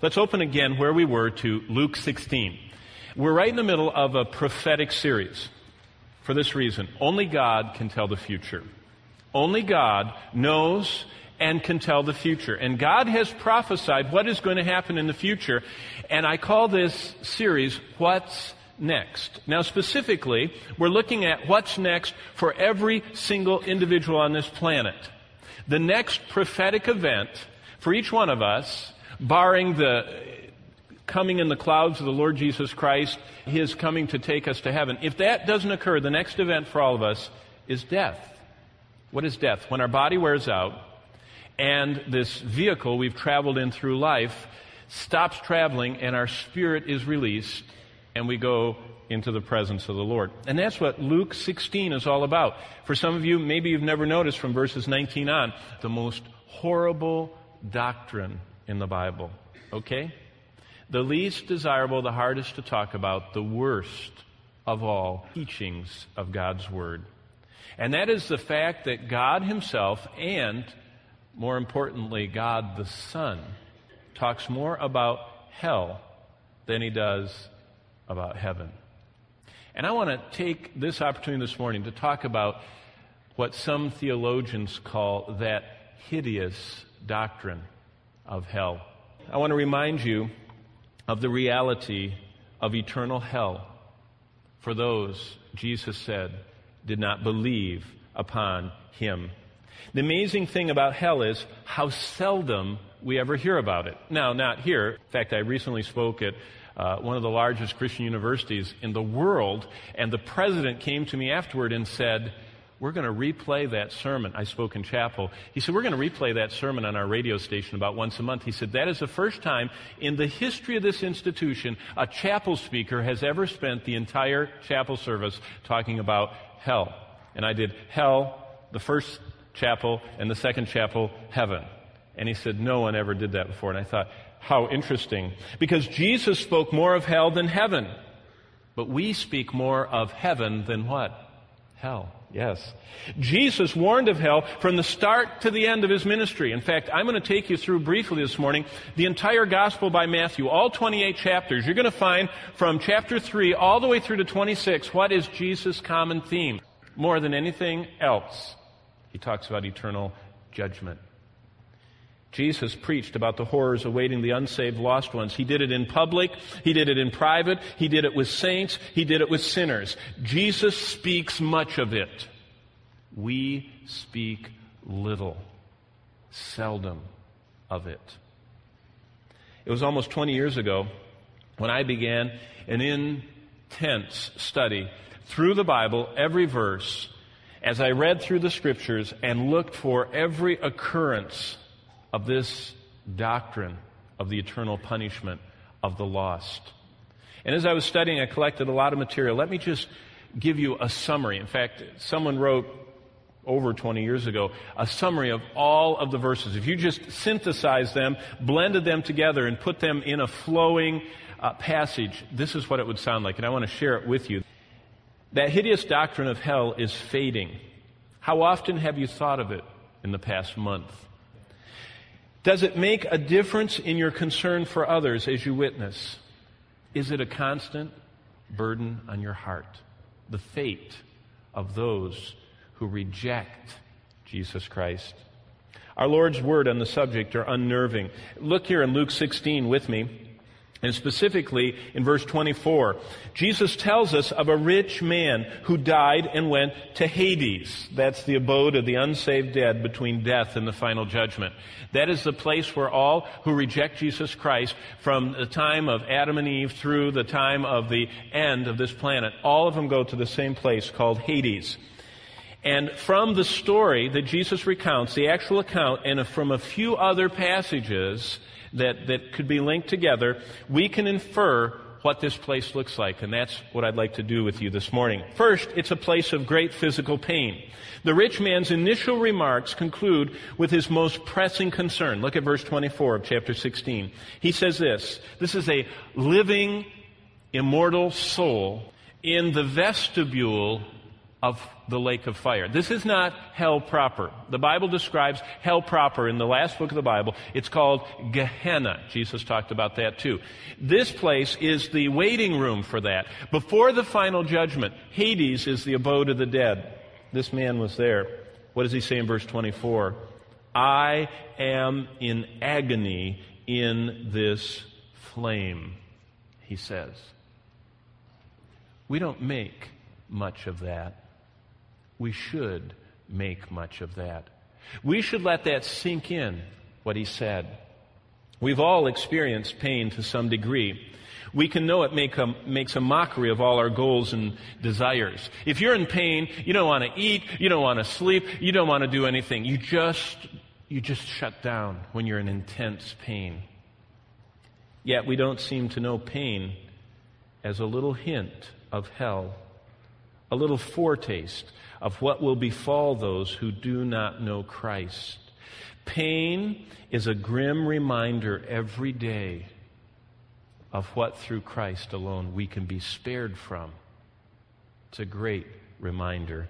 Let's open again where we were to Luke 16. We're right in the middle of a prophetic series for this reason. Only God can tell the future. Only God knows and can tell the future. And God has prophesied what is going to happen in the future. And I call this series, What's Next? Now, specifically, we're looking at what's next for every single individual on this planet. The next prophetic event for each one of us, barring the coming in the clouds of the Lord Jesus Christ, His coming to take us to heaven, if that doesn't occur, the next event for all of us is death. What is death? When our body wears out and this vehicle we've traveled in through life stops traveling and our spirit is released and we go into the presence of the Lord. And that's what Luke 16 is all about. For some of you, maybe you've never noticed from verses 19 on, the most horrible doctrine in the Bible. Okay? The least desirable, the hardest to talk about, the worst of all teachings of God's Word. And that is the fact that God Himself and, more importantly, God the Son talks more about hell than He does about heaven. And I want to take this opportunity this morning to talk about what some theologians call that hideous doctrine of hell. I want to remind you of the reality of eternal hell for those, Jesus said, did not believe upon him. The amazing thing about hell is how seldom we ever hear about it. Now, not here. In fact, I recently spoke at uh, one of the largest Christian universities in the world, and the president came to me afterward and said, we're going to replay that sermon. I spoke in chapel. He said, We're going to replay that sermon on our radio station about once a month. He said, That is the first time in the history of this institution a chapel speaker has ever spent the entire chapel service talking about hell. And I did hell, the first chapel, and the second chapel, heaven. And he said, No one ever did that before. And I thought, How interesting. Because Jesus spoke more of hell than heaven. But we speak more of heaven than what? Hell. Yes. Jesus warned of hell from the start to the end of his ministry. In fact, I'm going to take you through briefly this morning the entire gospel by Matthew, all 28 chapters. You're going to find from chapter 3 all the way through to 26 what is Jesus' common theme. More than anything else, he talks about eternal judgment. Jesus preached about the horrors awaiting the unsaved lost ones. He did it in public. He did it in private. He did it with saints. He did it with sinners. Jesus speaks much of it. We speak little, seldom of it. It was almost 20 years ago when I began an intense study through the Bible, every verse, as I read through the scriptures and looked for every occurrence of this doctrine of the eternal punishment of the lost. And as I was studying, I collected a lot of material. Let me just give you a summary. In fact, someone wrote over 20 years ago a summary of all of the verses. If you just synthesize them, blended them together, and put them in a flowing uh, passage, this is what it would sound like. And I want to share it with you. That hideous doctrine of hell is fading. How often have you thought of it in the past month? Does it make a difference in your concern for others as you witness? Is it a constant burden on your heart? The fate of those who reject Jesus Christ. Our Lord's word on the subject are unnerving. Look here in Luke 16 with me. And specifically in verse 24, Jesus tells us of a rich man who died and went to Hades. That's the abode of the unsaved dead between death and the final judgment. That is the place where all who reject Jesus Christ from the time of Adam and Eve through the time of the end of this planet, all of them go to the same place called Hades. And from the story that Jesus recounts, the actual account, and from a few other passages, that, that could be linked together, we can infer what this place looks like. And that's what I'd like to do with you this morning. First, it's a place of great physical pain. The rich man's initial remarks conclude with his most pressing concern. Look at verse 24 of chapter 16. He says this, this is a living, immortal soul in the vestibule of the lake of fire. This is not hell proper. The Bible describes hell proper in the last book of the Bible. It's called Gehenna. Jesus talked about that too. This place is the waiting room for that. Before the final judgment, Hades is the abode of the dead. This man was there. What does he say in verse 24? I am in agony in this flame, he says. We don't make much of that we should make much of that. We should let that sink in, what he said. We've all experienced pain to some degree. We can know it make a, makes a mockery of all our goals and desires. If you're in pain, you don't want to eat, you don't want to sleep, you don't want to do anything. You just, you just shut down when you're in intense pain. Yet we don't seem to know pain as a little hint of hell, a little foretaste of what will befall those who do not know Christ. Pain is a grim reminder every day of what through Christ alone we can be spared from. It's a great reminder.